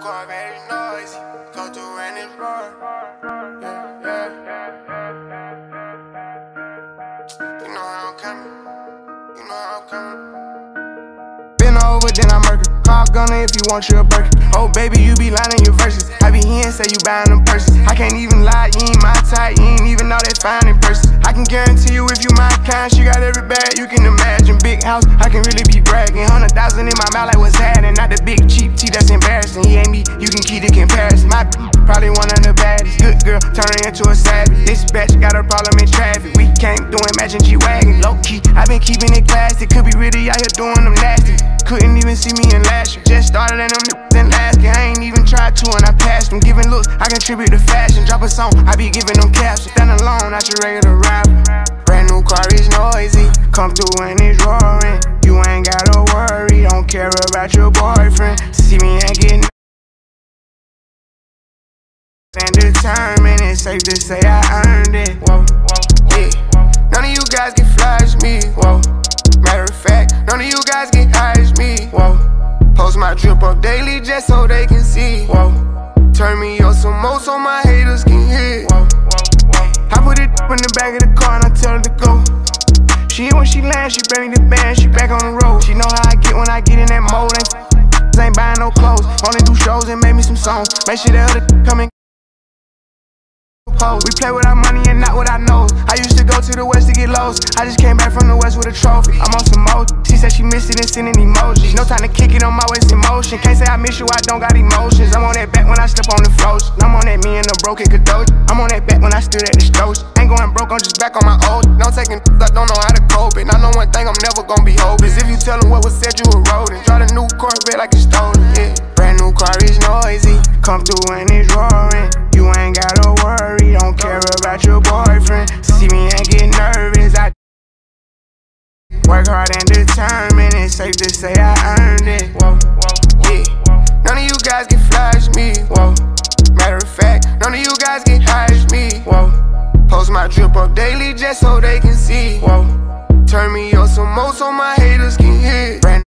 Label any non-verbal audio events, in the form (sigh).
car, very noisy. Come through and it's. Yeah, yeah. You know how I'm coming. You know how I'm coming. Been over, then I murder. Call gunner if you want your burger. Oh, baby, you be lying your verses. I be here and say you buying them purses. I can't even lie, you ain't my type. You ain't even know that fine in person. I can guarantee you if you my kind, she got every bag you can imagine. Big house, I can really be bragging. Hundred thousand in my mouth, like what's happening? Not the big cheap tea that's embarrassing. He ain't me, you can keep the comparison. My probably one of the baddest. Good girl, turning into a savage. This bitch got a problem in traffic. We came doing Imagine G Wagon. Low key, i been keeping it classy. Could be really out here doing them nasty. Couldn't even see me in last year. Just started and niggas in tried to and I passed them. Giving looks, I contribute to fashion. Drop a song, I be giving them captions. Stand alone, not your regular rapper. Brand new car is noisy. Come through and it's roaring. You ain't gotta worry, don't care about your boyfriend. See me and get and determined. It's safe to say I earned it. Whoa, whoa, yeah. None of you guys can flash me. Whoa. Matter of fact, none of you guys get high Up some more so my haters can hear. I put it in the back of the car and I tell her to go. She hit when she lands, she bring the band, she back on the road. She know how I get when I get in that mode. Ain't, ain't buying no clothes, only do shows and make me some songs. Make sure the other (laughs) come and we play with our money and not what I know. I used to go to the west to get lost. I just came back from the west with a trophy. I'm on some mode. She said she missed it and sending emojis. No time to kick it on my in motion. Can't say I miss you, I don't got emotions. I'm on that back when I step on the floors. I'm on that me and the broken Kadoji. I'm on that back when I stood at the stores. Ain't going broke, I'm just back on my old. No taking, I don't know how to cope it. I know one thing I'm never gonna be hopeless. If you tell them what was said, you a rodent. Drive a new Corvette like it's stolen. Yeah, brand new car is noisy. Come through and it's roaring. You ain't gotta worry, don't care about your boyfriend. See me and get nervous. I work hard and determined. It's safe to say I you guys can hide me. Whoa. Post my drip up daily just so they can see. Whoa. Turn me up some more so my haters can